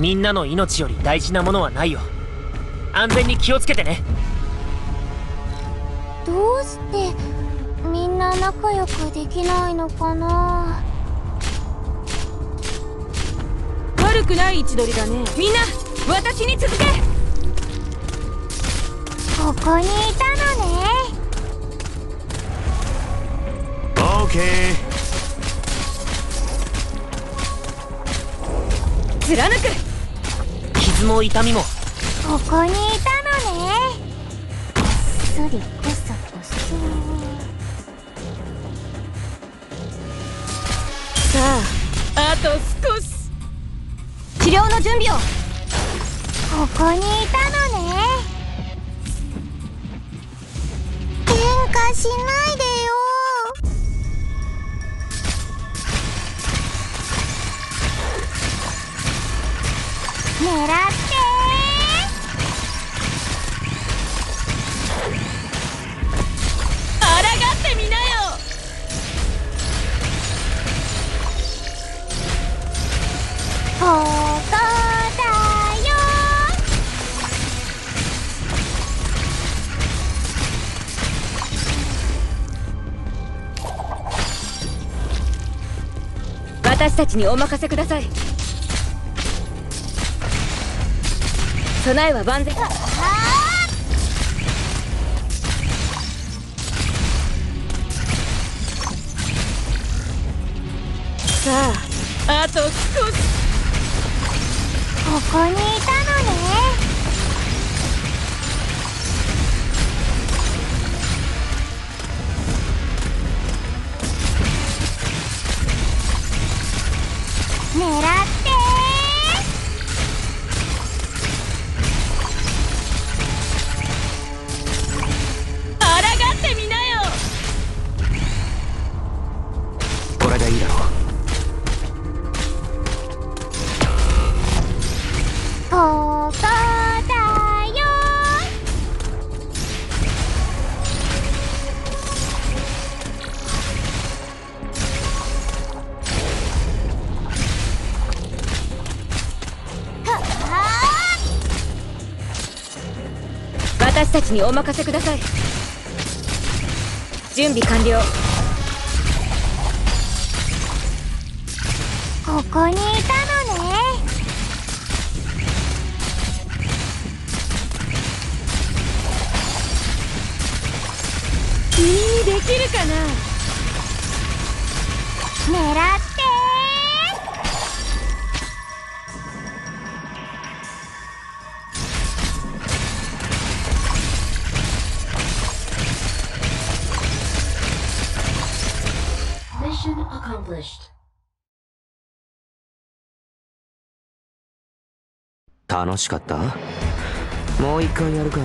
みんなの命より大事なものはないよ。安全に気をつけてね。どうしてみんな仲良くできないのかな？悪くない位置取りだね。みんな私に続け。ここにいたのね。オーケー貫く傷も痛みも。ここにいたのね。そりこそこそさああと少し。治療の準備を。ここにいたのね。喧嘩しないで。狙ってあらがってみなよ。ここだよ。私たちにお任せください。備えは万全。さああと少し。ここに私たちにお任せください。準備完了。ここにいたのね。君にできるかな？狙って楽しかった？もう一回やるか？